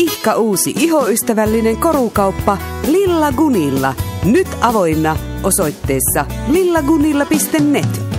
ihka uusi ihoystävällinen korukauppa Lilla Gunilla. Nyt avoinna osoitteessa lillagunilla.net.